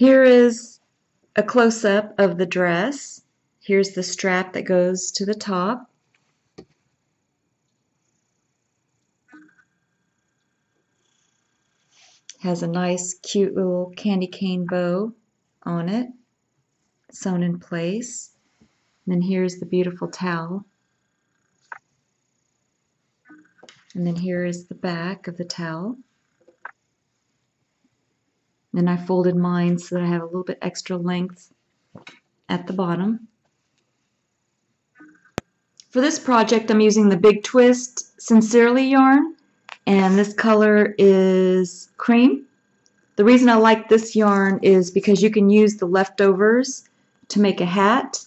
Here is a close-up of the dress. Here's the strap that goes to the top. Has a nice cute little candy cane bow on it, sewn in place. And then here's the beautiful towel. And then here is the back of the towel. Then I folded mine so that I have a little bit extra length at the bottom. For this project I'm using the Big Twist Sincerely yarn and this color is cream. The reason I like this yarn is because you can use the leftovers to make a hat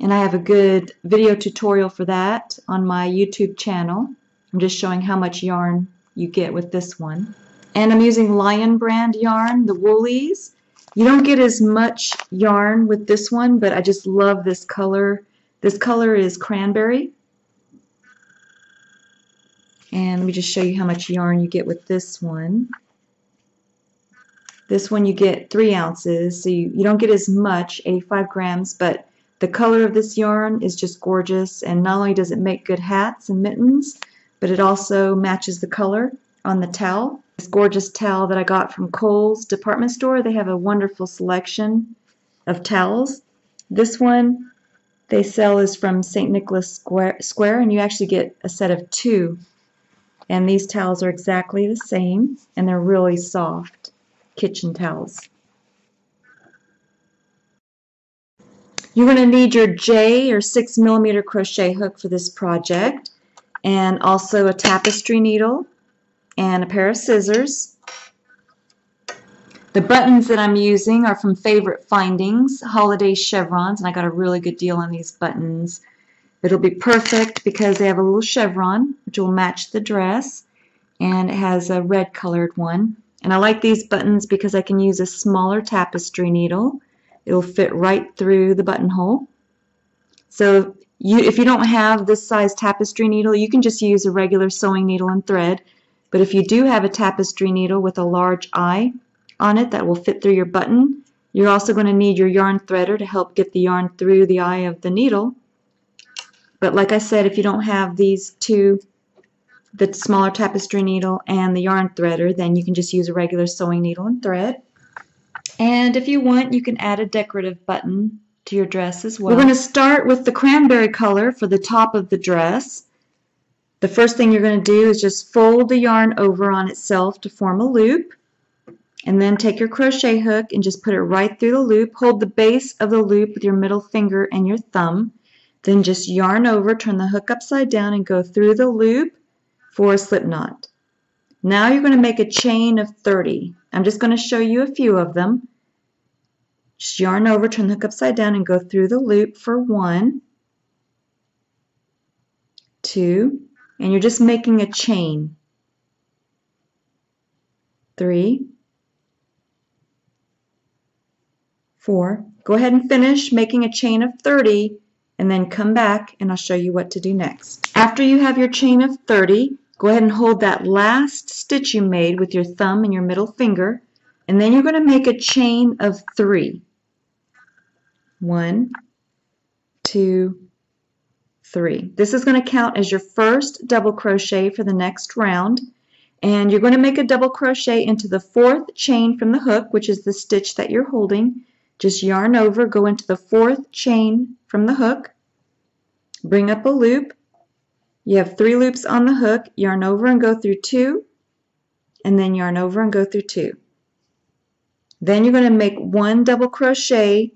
and I have a good video tutorial for that on my YouTube channel. I'm just showing how much yarn you get with this one. And I'm using Lion brand yarn, the Wool-Ease. You don't get as much yarn with this one, but I just love this color. This color is cranberry. And let me just show you how much yarn you get with this one. This one you get three ounces, so you, you don't get as much, 85 grams, but the color of this yarn is just gorgeous, and not only does it make good hats and mittens, but it also matches the color on the towel. This gorgeous towel that I got from Kohl's department store, they have a wonderful selection of towels. This one they sell is from St. Nicholas Square, Square, and you actually get a set of two. And these towels are exactly the same, and they're really soft kitchen towels. You're going to need your J or 6 millimeter crochet hook for this project and also a tapestry needle and a pair of scissors. The buttons that I'm using are from Favorite Findings, Holiday Chevrons, and I got a really good deal on these buttons. It'll be perfect because they have a little chevron, which will match the dress, and it has a red colored one. And I like these buttons because I can use a smaller tapestry needle. It'll fit right through the buttonhole. So you, if you don't have this size tapestry needle, you can just use a regular sewing needle and thread. But if you do have a tapestry needle with a large eye on it that will fit through your button, you're also going to need your yarn threader to help get the yarn through the eye of the needle. But like I said, if you don't have these two the smaller tapestry needle and the yarn threader, then you can just use a regular sewing needle and thread. And if you want, you can add a decorative button to your dress as well. We're going to start with the cranberry color for the top of the dress. The first thing you're going to do is just fold the yarn over on itself to form a loop. And then take your crochet hook and just put it right through the loop. Hold the base of the loop with your middle finger and your thumb. Then just yarn over, turn the hook upside down and go through the loop for a slip knot. Now you're going to make a chain of 30. I'm just going to show you a few of them. Just yarn over, turn the hook upside down, and go through the loop for one, two, and you're just making a chain. Three, four. Go ahead and finish making a chain of 30 and then come back and I'll show you what to do next. After you have your chain of 30, Go ahead and hold that last stitch you made with your thumb and your middle finger, and then you're going to make a chain of three. One, two, three. This is going to count as your first double crochet for the next round. And you're going to make a double crochet into the fourth chain from the hook, which is the stitch that you're holding. Just yarn over, go into the fourth chain from the hook, bring up a loop, you have three loops on the hook, yarn over and go through two, and then yarn over and go through two. Then you're going to make one double crochet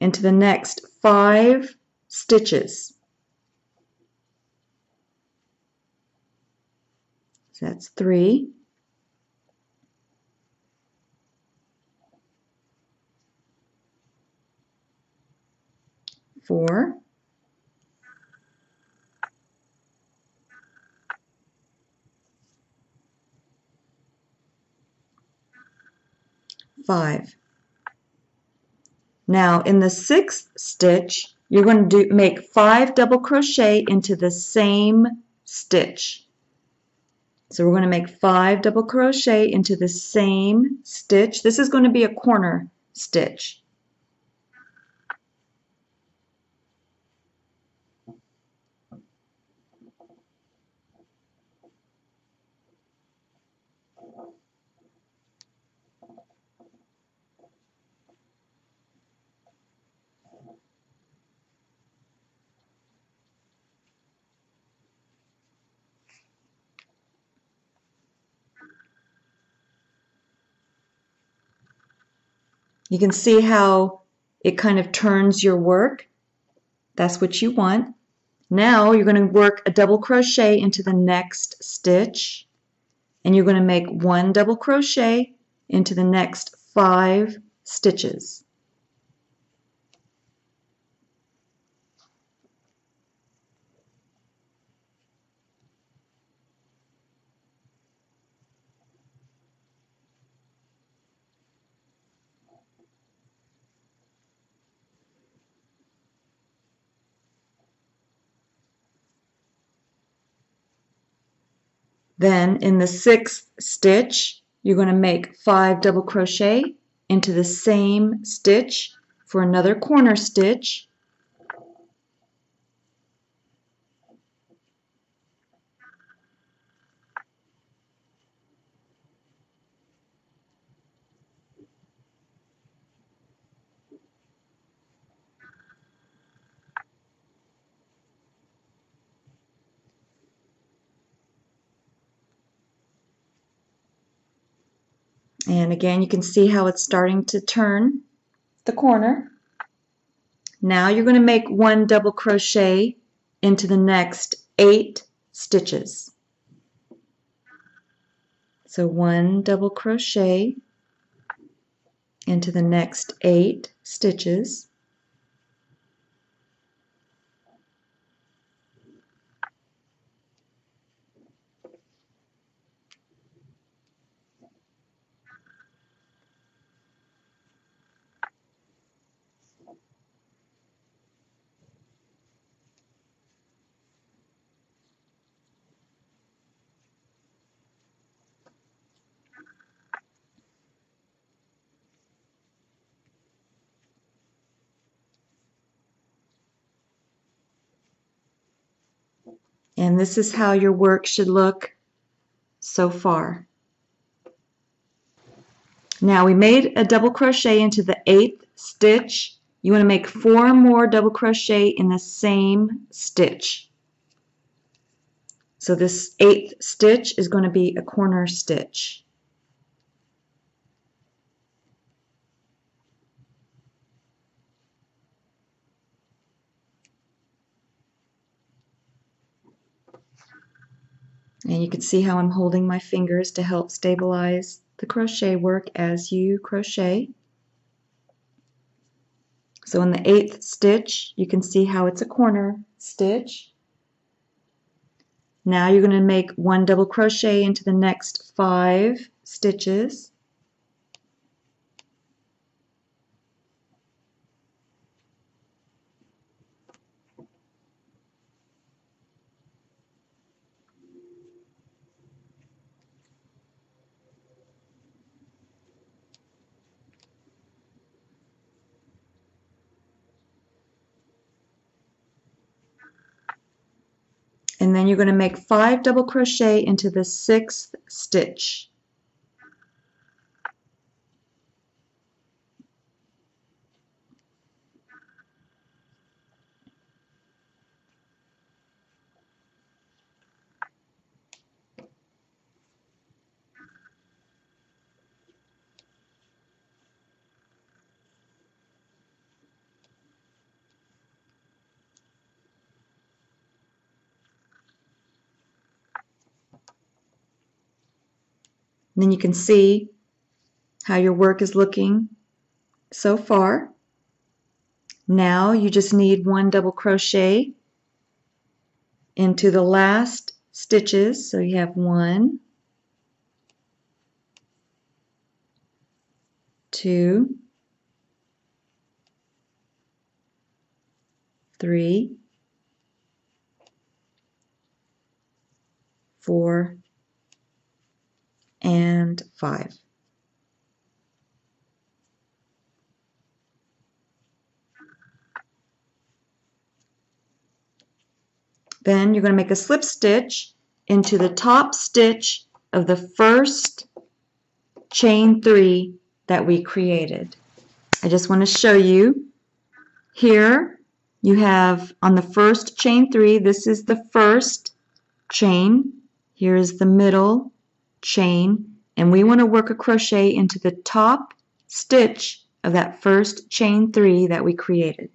into the next five stitches. So that's three. Four. five. Now in the sixth stitch, you're going to do, make five double crochet into the same stitch. So we're going to make five double crochet into the same stitch. This is going to be a corner stitch. You can see how it kind of turns your work. That's what you want. Now you're going to work a double crochet into the next stitch and you're going to make one double crochet into the next five stitches. Then in the sixth stitch, you're going to make five double crochet into the same stitch for another corner stitch. And again, you can see how it's starting to turn the corner. Now you're going to make one double crochet into the next eight stitches. So one double crochet into the next eight stitches. And this is how your work should look so far. Now we made a double crochet into the eighth stitch. You want to make four more double crochet in the same stitch. So this eighth stitch is going to be a corner stitch. And you can see how I'm holding my fingers to help stabilize the crochet work as you crochet. So in the eighth stitch, you can see how it's a corner stitch. Now you're going to make one double crochet into the next five stitches. And you're going to make five double crochet into the sixth stitch. And then you can see how your work is looking so far. Now you just need one double crochet into the last stitches. So you have one, two, three, four, and five. Then you're going to make a slip stitch into the top stitch of the first chain three that we created. I just want to show you here you have on the first chain three this is the first chain here is the middle chain and we want to work a crochet into the top stitch of that first chain three that we created.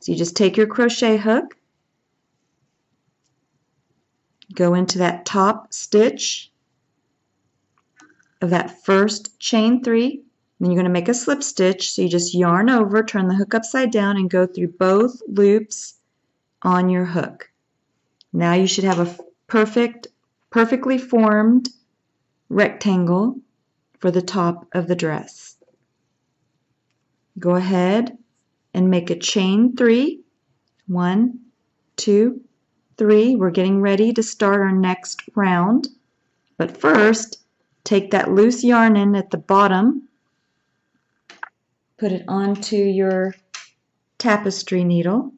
So you just take your crochet hook go into that top stitch of that first chain three then you're going to make a slip stitch so you just yarn over turn the hook upside down and go through both loops on your hook now you should have a perfect perfectly formed rectangle for the top of the dress. Go ahead and make a chain three. One two three, we're getting ready to start our next round. But first, take that loose yarn in at the bottom, put it onto your tapestry needle,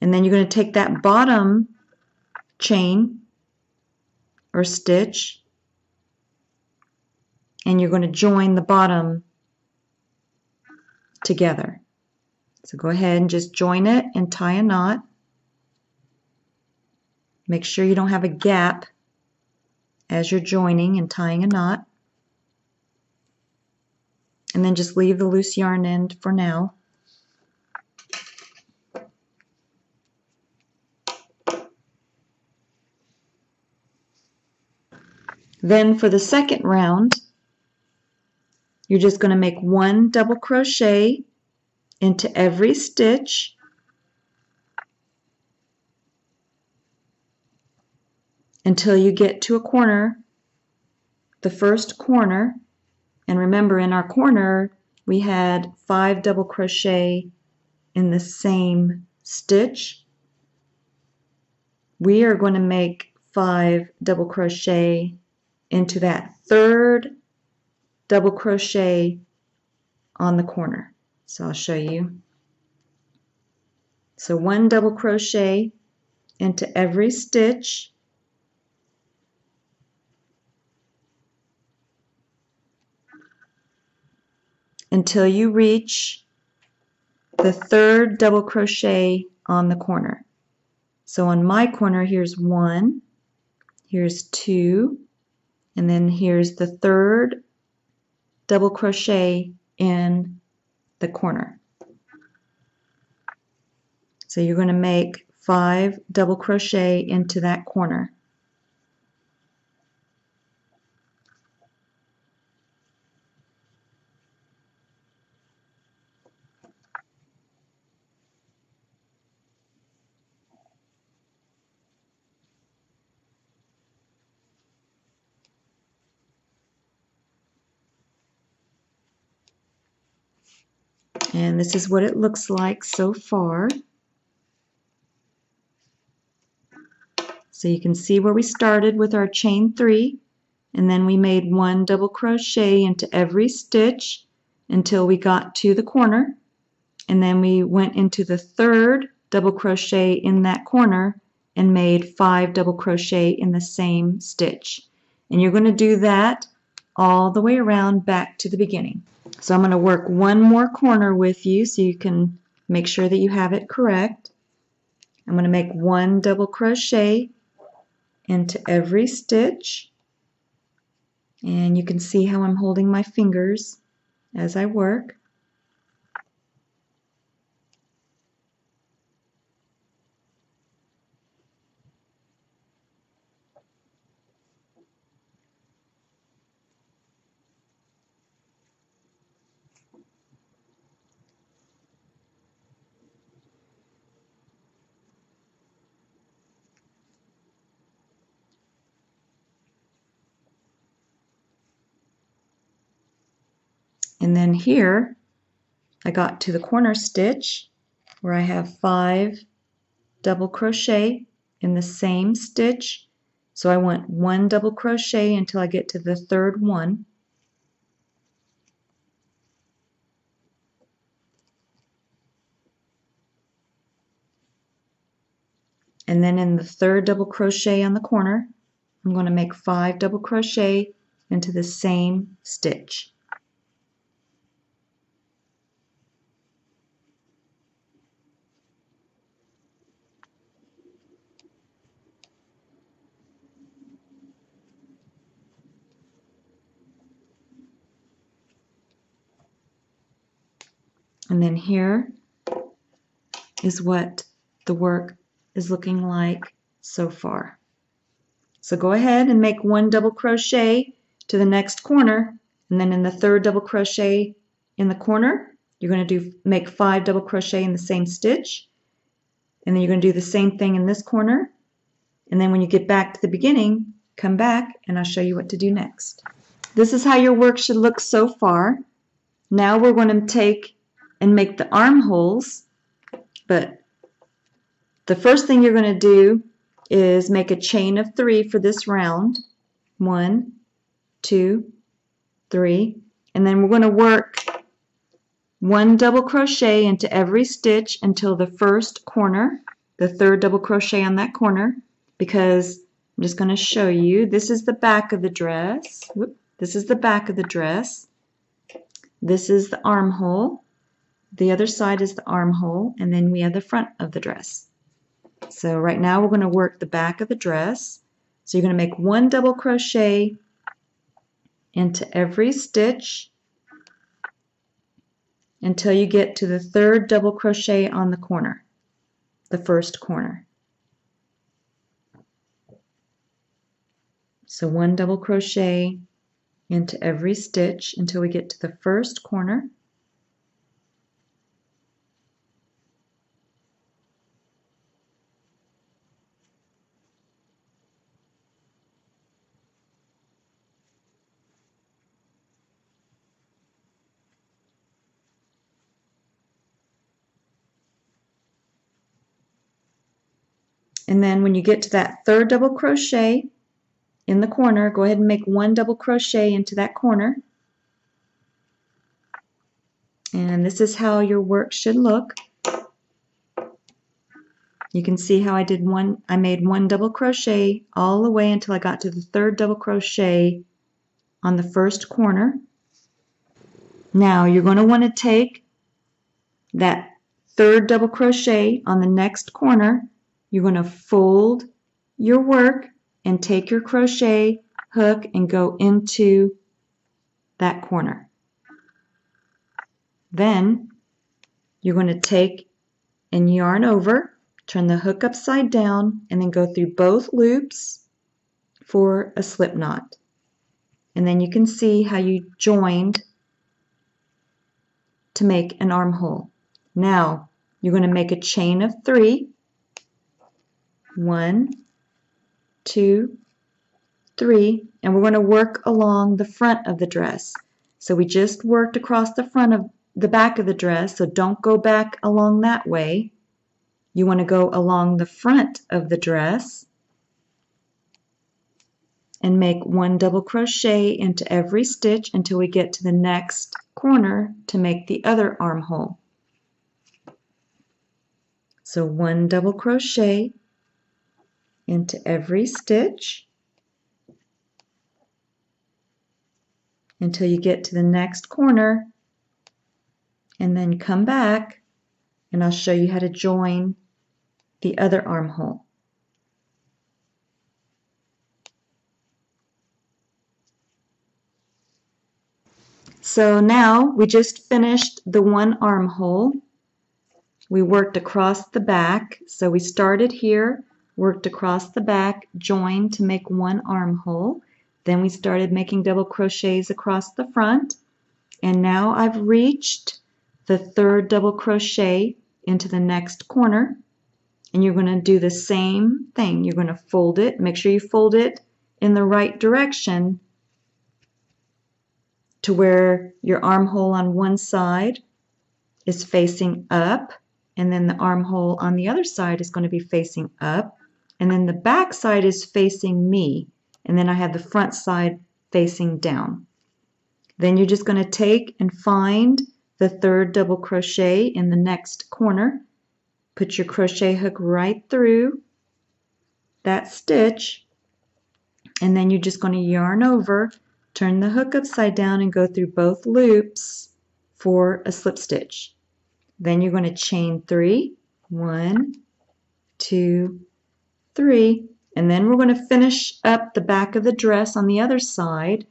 and then you're going to take that bottom chain or stitch and you're going to join the bottom together. So go ahead and just join it and tie a knot. Make sure you don't have a gap as you're joining and tying a knot. And then just leave the loose yarn end for now. Then for the second round, you're just going to make one double crochet into every stitch until you get to a corner, the first corner, and remember in our corner we had five double crochet in the same stitch. We are going to make five double crochet into that third double crochet on the corner. So I'll show you. So one double crochet into every stitch until you reach the third double crochet on the corner. So on my corner, here's one, here's two, and then here's the third double crochet in the corner. So you're going to make five double crochet into that corner. And this is what it looks like so far. So you can see where we started with our chain three and then we made one double crochet into every stitch until we got to the corner and then we went into the third double crochet in that corner and made five double crochet in the same stitch and you're going to do that all the way around back to the beginning. So I'm going to work one more corner with you so you can make sure that you have it correct. I'm going to make one double crochet into every stitch and you can see how I'm holding my fingers as I work. And then here, I got to the corner stitch where I have five double crochet in the same stitch. So I want one double crochet until I get to the third one. And then in the third double crochet on the corner, I'm going to make five double crochet into the same stitch. And then here is what the work is looking like so far. So go ahead and make one double crochet to the next corner and then in the third double crochet in the corner you're going to do make five double crochet in the same stitch and then you're going to do the same thing in this corner and then when you get back to the beginning come back and I'll show you what to do next. This is how your work should look so far. Now we're going to take and make the armholes but the first thing you're going to do is make a chain of three for this round. One, two, three. And then we're going to work one double crochet into every stitch until the first corner, the third double crochet on that corner, because I'm just going to show you. This is the back of the dress. Whoop. This is the back of the dress. This is the armhole. The other side is the armhole, and then we have the front of the dress. So right now we're going to work the back of the dress. So you're going to make one double crochet into every stitch until you get to the third double crochet on the corner, the first corner. So one double crochet into every stitch until we get to the first corner. And then when you get to that third double crochet in the corner, go ahead and make one double crochet into that corner. And this is how your work should look. You can see how I did one, I made one double crochet all the way until I got to the third double crochet on the first corner. Now you're going to want to take that third double crochet on the next corner you're going to fold your work and take your crochet hook and go into that corner. Then you're going to take and yarn over, turn the hook upside down, and then go through both loops for a slip knot. And then you can see how you joined to make an armhole. Now you're going to make a chain of three one, two, three, and we're going to work along the front of the dress. So we just worked across the front of the back of the dress, so don't go back along that way. You want to go along the front of the dress and make one double crochet into every stitch until we get to the next corner to make the other armhole. So one double crochet into every stitch until you get to the next corner and then come back and I'll show you how to join the other armhole. So now we just finished the one armhole. We worked across the back. So we started here worked across the back, joined to make one armhole. Then we started making double crochets across the front. And now I've reached the third double crochet into the next corner. And you're going to do the same thing. You're going to fold it. Make sure you fold it in the right direction to where your armhole on one side is facing up and then the armhole on the other side is going to be facing up and then the back side is facing me, and then I have the front side facing down. Then you're just going to take and find the third double crochet in the next corner. Put your crochet hook right through that stitch and then you're just going to yarn over, turn the hook upside down and go through both loops for a slip stitch. Then you're going to chain three, one, two, three, and then we're going to finish up the back of the dress on the other side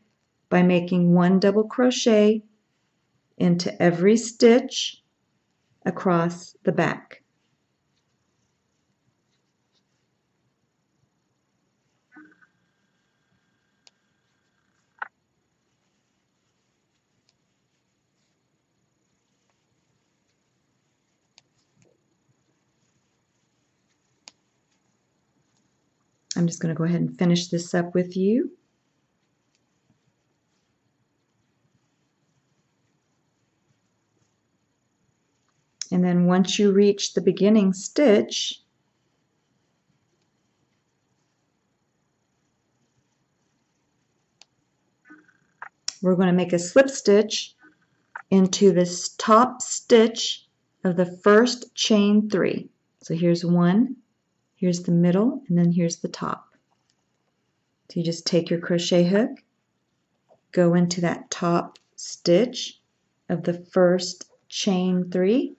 by making one double crochet into every stitch across the back. I'm just going to go ahead and finish this up with you. And then once you reach the beginning stitch, we're going to make a slip stitch into this top stitch of the first chain three. So here's one, here's the middle, and then here's the top. So you just take your crochet hook, go into that top stitch of the first chain three,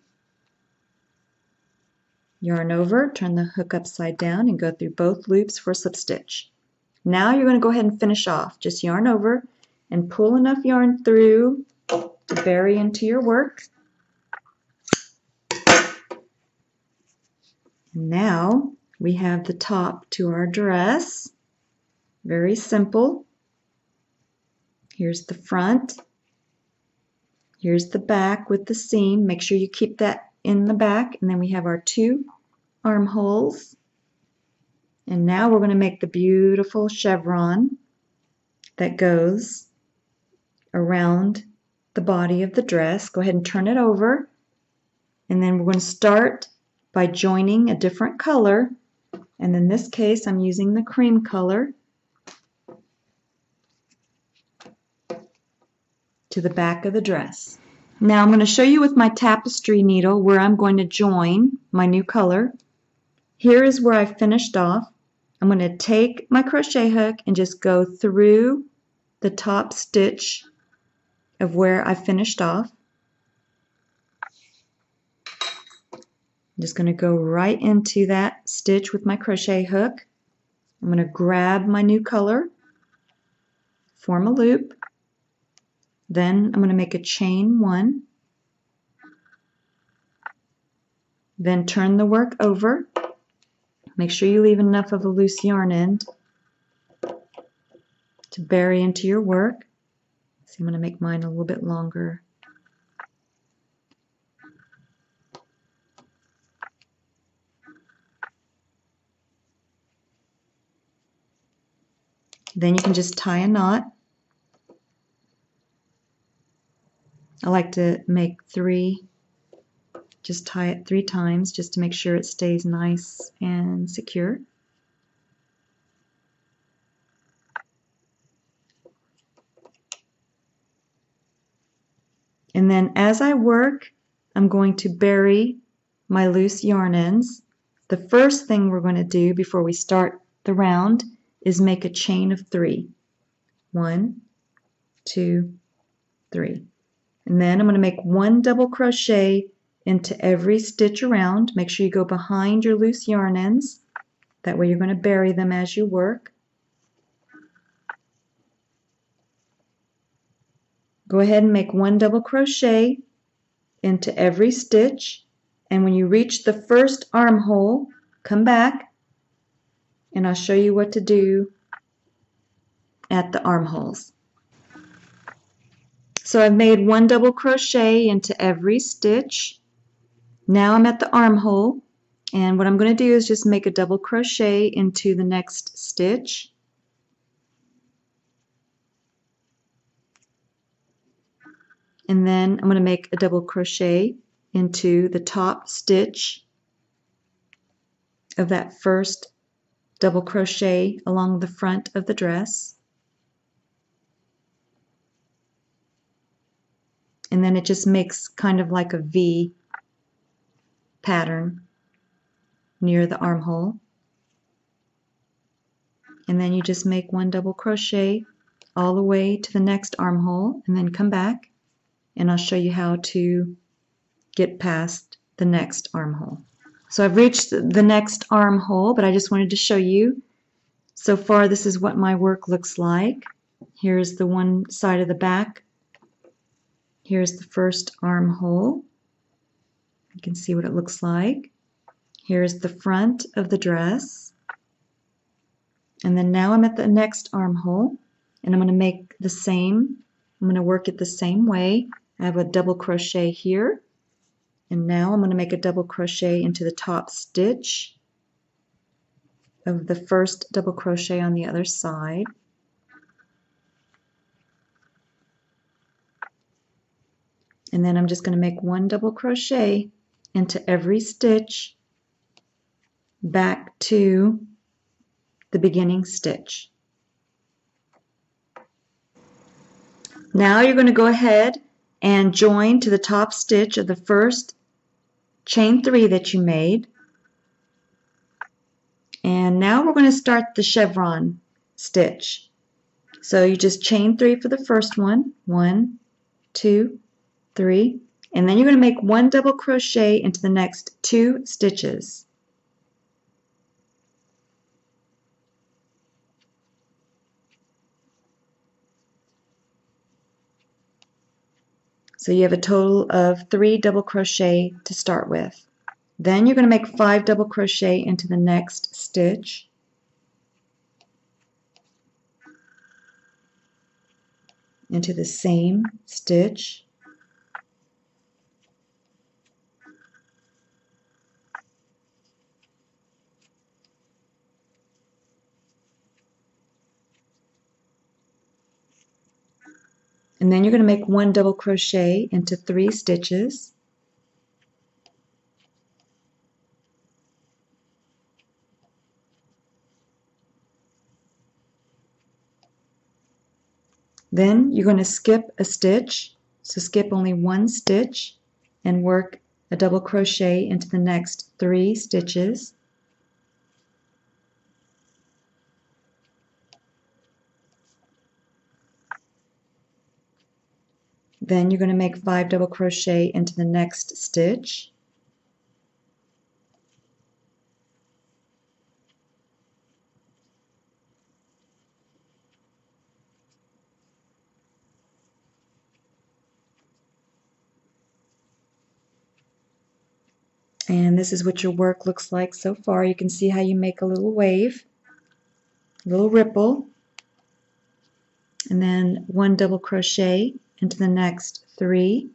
yarn over, turn the hook upside down and go through both loops for a slip stitch. Now you're going to go ahead and finish off. Just yarn over and pull enough yarn through to bury into your work. Now we have the top to our dress. Very simple. Here's the front. Here's the back with the seam. Make sure you keep that in the back and then we have our two armholes and now we're going to make the beautiful chevron that goes around the body of the dress. Go ahead and turn it over and then we're going to start by joining a different color and in this case I'm using the cream color to the back of the dress. Now I'm going to show you with my tapestry needle where I'm going to join my new color. Here is where I finished off. I'm going to take my crochet hook and just go through the top stitch of where I finished off. I'm just going to go right into that stitch with my crochet hook. I'm going to grab my new color, form a loop, then I'm going to make a chain one. Then turn the work over. Make sure you leave enough of a loose yarn end to bury into your work. See, I'm going to make mine a little bit longer. Then you can just tie a knot. I like to make three, just tie it three times just to make sure it stays nice and secure. And then as I work, I'm going to bury my loose yarn ends. The first thing we're going to do before we start the round is make a chain of three. One, two, three. And then I'm going to make one double crochet into every stitch around. Make sure you go behind your loose yarn ends. That way you're going to bury them as you work. Go ahead and make one double crochet into every stitch. And when you reach the first armhole, come back and I'll show you what to do at the armholes. So I've made one double crochet into every stitch. Now I'm at the armhole and what I'm going to do is just make a double crochet into the next stitch. And then I'm going to make a double crochet into the top stitch of that first double crochet along the front of the dress. And then it just makes kind of like a V pattern near the armhole. And then you just make one double crochet all the way to the next armhole and then come back and I'll show you how to get past the next armhole. So I've reached the next armhole, but I just wanted to show you. So far, this is what my work looks like. Here's the one side of the back. Here's the first armhole. You can see what it looks like. Here's the front of the dress. And then now I'm at the next armhole, and I'm going to make the same. I'm going to work it the same way. I have a double crochet here and now I'm going to make a double crochet into the top stitch of the first double crochet on the other side. And then I'm just going to make one double crochet into every stitch back to the beginning stitch. Now you're going to go ahead and join to the top stitch of the first chain three that you made. And now we're going to start the chevron stitch. So you just chain three for the first one. One, two, three. And then you're going to make one double crochet into the next two stitches. So you have a total of three double crochet to start with. Then you're going to make five double crochet into the next stitch. Into the same stitch. And then you're going to make one double crochet into three stitches. Then you're going to skip a stitch so skip only one stitch and work a double crochet into the next three stitches Then you're going to make five double crochet into the next stitch. And this is what your work looks like so far. You can see how you make a little wave, a little ripple, and then one double crochet into the next three.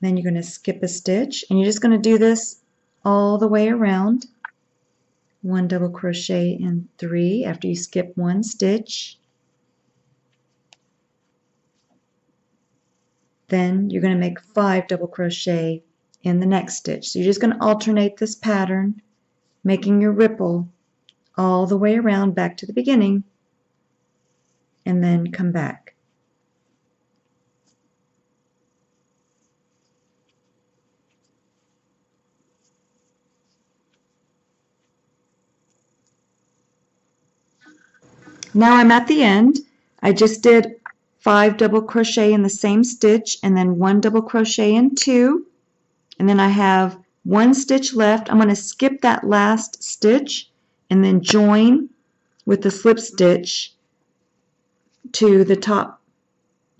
Then you're going to skip a stitch and you're just going to do this all the way around. One double crochet in three after you skip one stitch. Then you're going to make five double crochet in the next stitch. So you're just going to alternate this pattern, making your ripple all the way around back to the beginning and then come back. Now I'm at the end. I just did five double crochet in the same stitch and then one double crochet in two and then I have one stitch left. I'm going to skip that last stitch and then join with the slip stitch to the top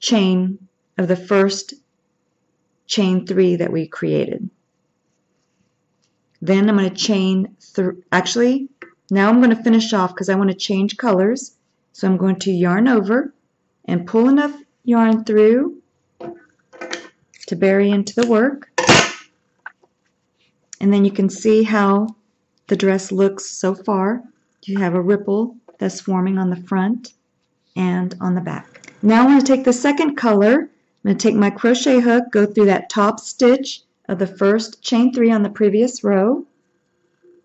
chain of the first chain three that we created. Then I'm going to chain through, actually, now I'm going to finish off because I want to change colors. So I'm going to yarn over and pull enough yarn through to bury into the work. And then you can see how the dress looks so far. You have a ripple that's forming on the front and on the back. Now I'm going to take the second color. I'm going to take my crochet hook, go through that top stitch of the first chain three on the previous row.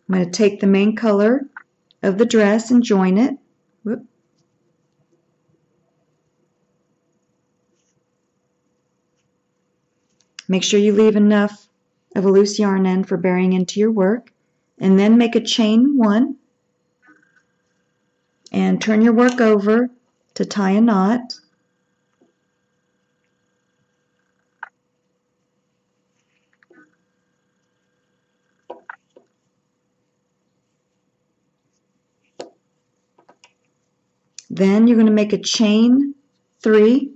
I'm going to take the main color of the dress and join it. Whoop. Make sure you leave enough of a loose yarn end for burying into your work. And then make a chain one. And turn your work over to tie a knot. Then you're going to make a chain three.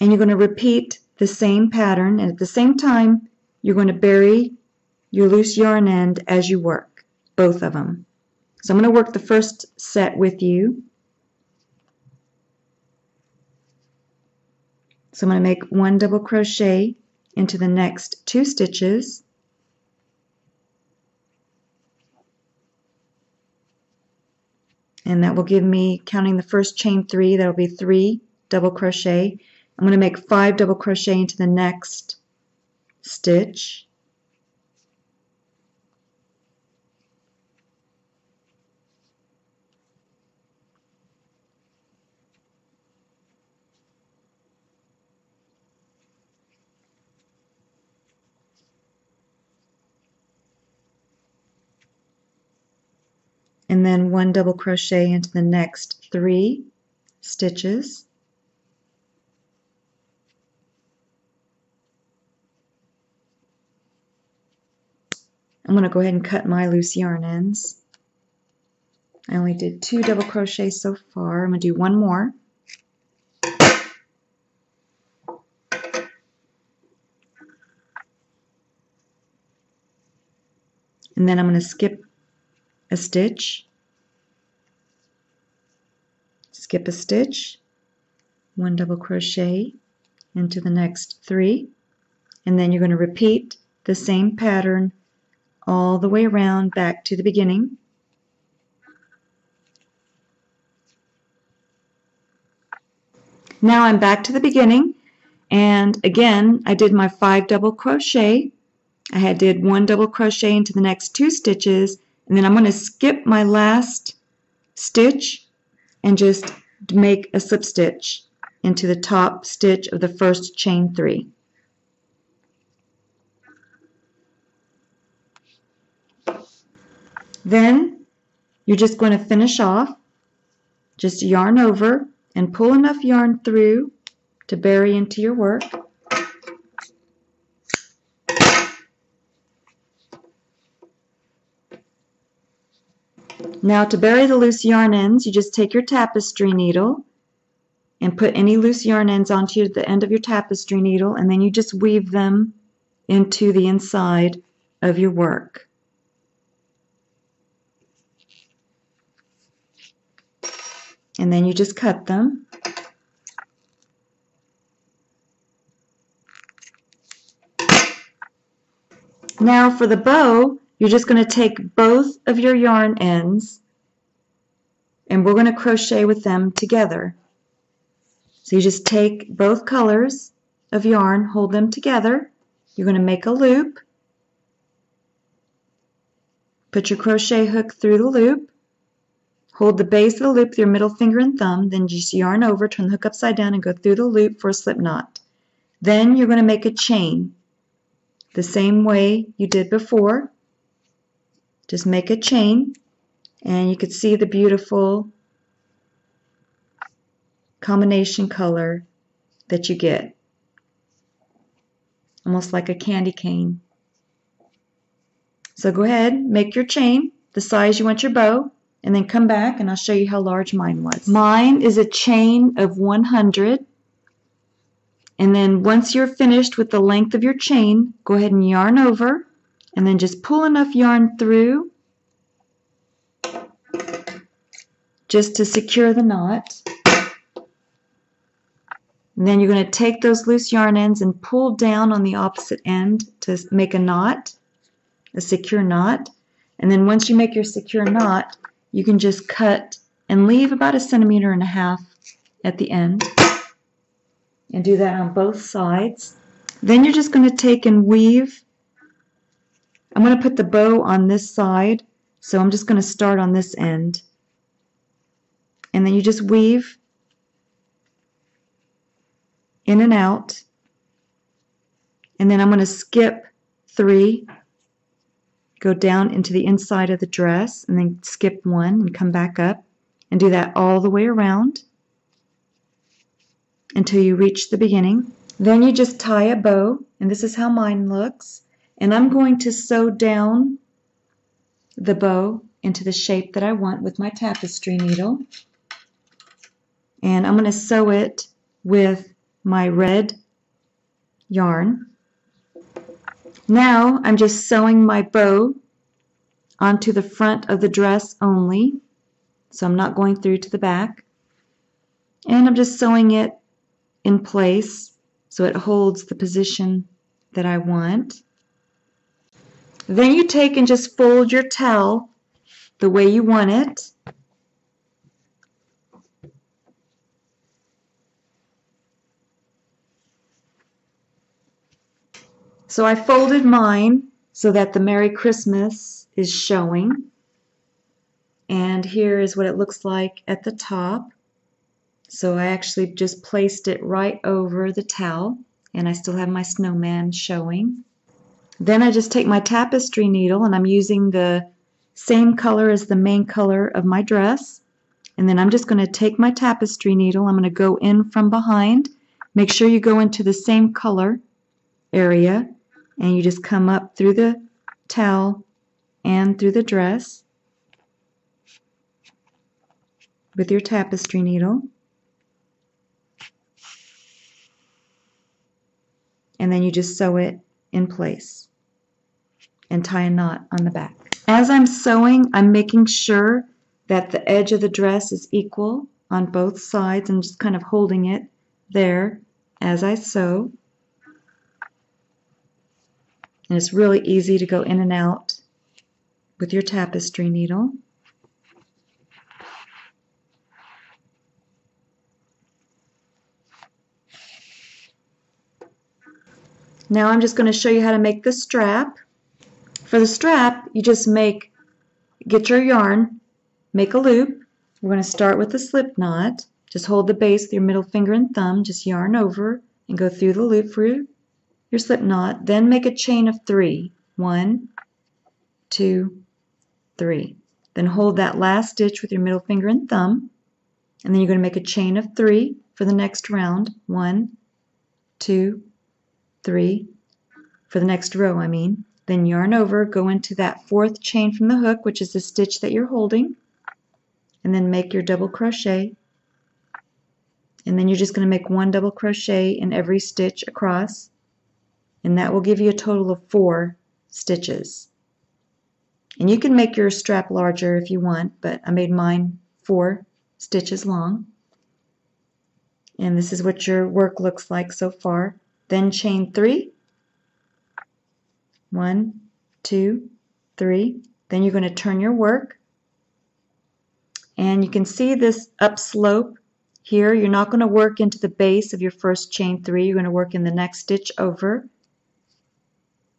And you're going to repeat the same pattern and at the same time you're going to bury your loose yarn end as you work, both of them. So I'm going to work the first set with you. So I'm going to make one double crochet into the next two stitches and that will give me, counting the first chain three, that will be three double crochet. I'm going to make five double crochet into the next stitch. and then one double crochet into the next three stitches. I'm going to go ahead and cut my loose yarn ends. I only did two double crochets so far. I'm going to do one more. And then I'm going to skip a stitch, skip a stitch, one double crochet into the next three, and then you're going to repeat the same pattern all the way around back to the beginning. Now I'm back to the beginning and again I did my five double crochet. I had did one double crochet into the next two stitches and then I'm going to skip my last stitch and just make a slip stitch into the top stitch of the first chain three. Then you're just going to finish off, just yarn over and pull enough yarn through to bury into your work. Now to bury the loose yarn ends, you just take your tapestry needle and put any loose yarn ends onto the end of your tapestry needle and then you just weave them into the inside of your work. And then you just cut them. Now for the bow, you're just going to take both of your yarn ends and we're going to crochet with them together. So you just take both colors of yarn, hold them together. You're going to make a loop. Put your crochet hook through the loop. Hold the base of the loop with your middle finger and thumb, then just yarn over, turn the hook upside down and go through the loop for a slip knot. Then you're going to make a chain the same way you did before. Just make a chain and you can see the beautiful combination color that you get. Almost like a candy cane. So go ahead, make your chain the size you want your bow, and then come back and I'll show you how large mine was. Mine is a chain of 100. And then once you're finished with the length of your chain, go ahead and yarn over and then just pull enough yarn through just to secure the knot. And then you're going to take those loose yarn ends and pull down on the opposite end to make a knot, a secure knot. And then once you make your secure knot, you can just cut and leave about a centimeter and a half at the end and do that on both sides. Then you're just going to take and weave. I'm going to put the bow on this side, so I'm just going to start on this end. And then you just weave in and out. And then I'm going to skip three, go down into the inside of the dress, and then skip one and come back up and do that all the way around until you reach the beginning. Then you just tie a bow, and this is how mine looks. And I'm going to sew down the bow into the shape that I want with my tapestry needle. And I'm going to sew it with my red yarn. Now I'm just sewing my bow onto the front of the dress only. So I'm not going through to the back. And I'm just sewing it in place so it holds the position that I want. Then you take and just fold your towel the way you want it. So I folded mine so that the Merry Christmas is showing. And here is what it looks like at the top. So I actually just placed it right over the towel and I still have my snowman showing. Then I just take my tapestry needle and I'm using the same color as the main color of my dress. And then I'm just going to take my tapestry needle, I'm going to go in from behind. Make sure you go into the same color area and you just come up through the towel and through the dress with your tapestry needle. And then you just sew it in place and tie a knot on the back. As I'm sewing, I'm making sure that the edge of the dress is equal on both sides and just kind of holding it there as I sew. And it's really easy to go in and out with your tapestry needle. Now I'm just going to show you how to make the strap. For the strap, you just make, get your yarn, make a loop. We're going to start with a slip knot. Just hold the base with your middle finger and thumb, just yarn over and go through the loop for your slip knot, then make a chain of three. One, two, three. Then hold that last stitch with your middle finger and thumb, and then you're going to make a chain of three for the next round. One, two, three, for the next row, I mean. Then yarn over, go into that fourth chain from the hook, which is the stitch that you're holding, and then make your double crochet. And then you're just going to make one double crochet in every stitch across and that will give you a total of four stitches. And you can make your strap larger if you want, but I made mine four stitches long. And this is what your work looks like so far. Then chain three. One, two, three. Then you're going to turn your work. And you can see this upslope here. You're not going to work into the base of your first chain three. You're going to work in the next stitch over.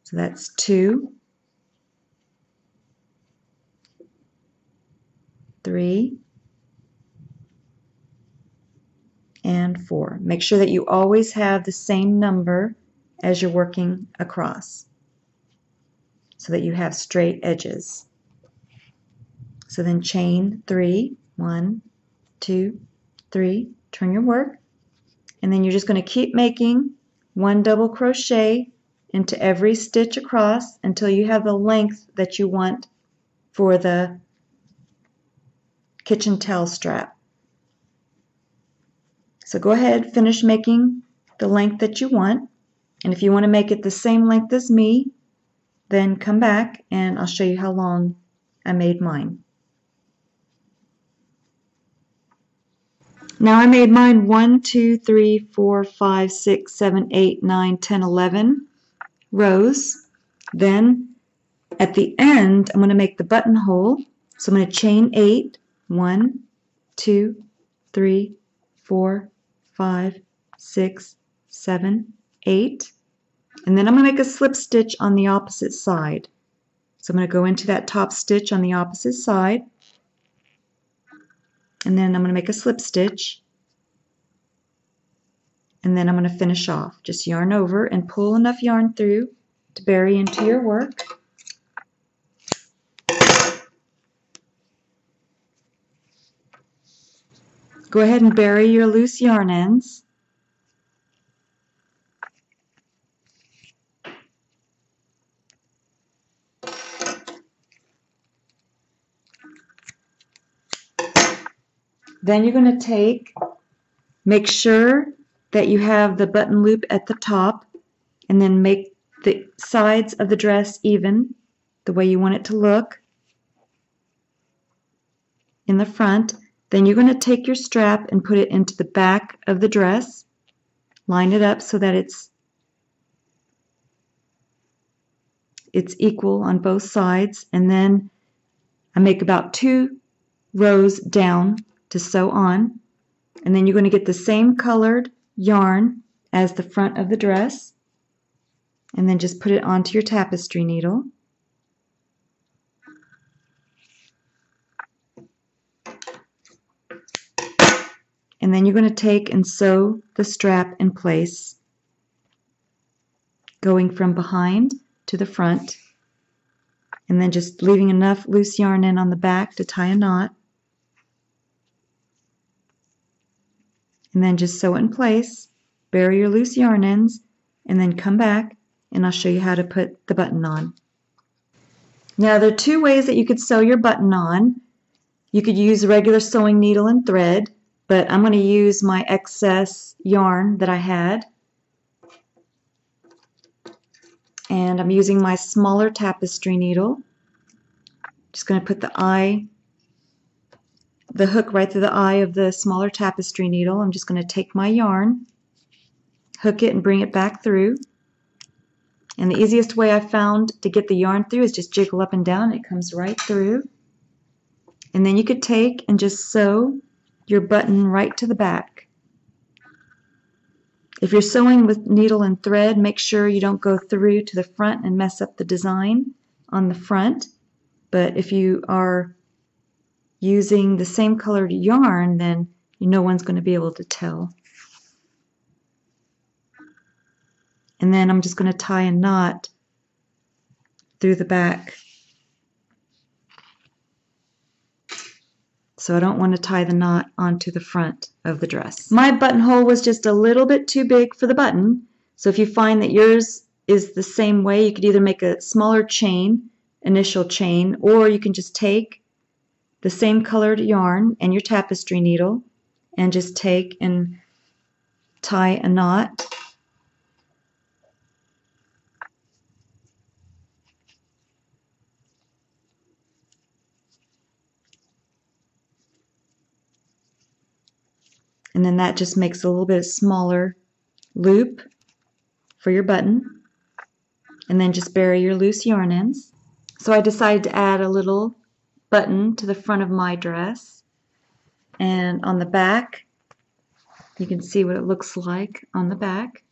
So that's two, three, and four. Make sure that you always have the same number as you're working across so that you have straight edges. So then chain three, one, two, three, turn your work, and then you're just going to keep making one double crochet into every stitch across until you have the length that you want for the kitchen towel strap. So go ahead, finish making the length that you want. And if you want to make it the same length as me, then come back and I'll show you how long I made mine. Now I made mine 1, 2, 3, 4, 5, 6, 7, 8, 9, 10, 11 rows. Then at the end, I'm going to make the buttonhole. So I'm going to chain eight. One, two, three, four, five, six, seven, eight. And then I'm going to make a slip stitch on the opposite side. So I'm going to go into that top stitch on the opposite side. And then I'm going to make a slip stitch. And then I'm going to finish off. Just yarn over and pull enough yarn through to bury into your work. Go ahead and bury your loose yarn ends. Then you're going to take, make sure that you have the button loop at the top and then make the sides of the dress even the way you want it to look in the front. Then you're going to take your strap and put it into the back of the dress. Line it up so that it's it's equal on both sides and then I make about two rows down to sew on and then you're going to get the same colored yarn as the front of the dress and then just put it onto your tapestry needle. And then you're going to take and sew the strap in place going from behind to the front and then just leaving enough loose yarn in on the back to tie a knot. And then just sew it in place, bury your loose yarn ends, and then come back and I'll show you how to put the button on. Now there are two ways that you could sew your button on. You could use a regular sewing needle and thread, but I'm going to use my excess yarn that I had. And I'm using my smaller tapestry needle. Just going to put the eye, the hook right through the eye of the smaller tapestry needle. I'm just going to take my yarn, hook it and bring it back through. And the easiest way I found to get the yarn through is just jiggle up and down. It comes right through. And then you could take and just sew your button right to the back. If you're sewing with needle and thread, make sure you don't go through to the front and mess up the design on the front. But if you are using the same colored yarn, then no one's going to be able to tell. and then I'm just going to tie a knot through the back. So I don't want to tie the knot onto the front of the dress. My buttonhole was just a little bit too big for the button. So if you find that yours is the same way, you could either make a smaller chain, initial chain, or you can just take the same colored yarn and your tapestry needle and just take and tie a knot and then that just makes a little bit smaller loop for your button and then just bury your loose yarn ends. So I decided to add a little button to the front of my dress and on the back you can see what it looks like on the back.